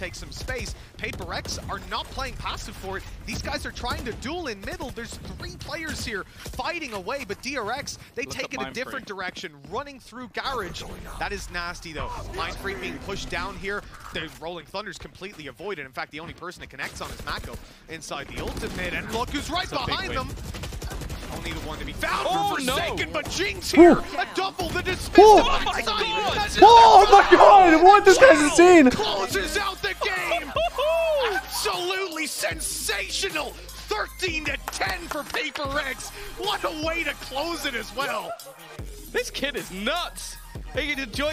take some space. Paper Rex are not playing passive for it. These guys are trying to duel in middle. There's three players here fighting away, but DRX, they Look take up it a different Freak. direction, running through Garage. That is nasty, though. Mind Freak being pushed down here. The Rolling Thunder's completely avoided. In fact, the only person that connects on is Mako inside the ultimate. And look who's right That's behind them. Only the one to be found Oh, for no. Forsaken, but Jinggg here. A double, the dismiss. Oh. my. God. That's Oh my god, what this guy's insane! Closes out the game. Absolutely sensational. 13 to 10 for Paper Rex. What a way to close it as well. This kid is nuts. He can enjoy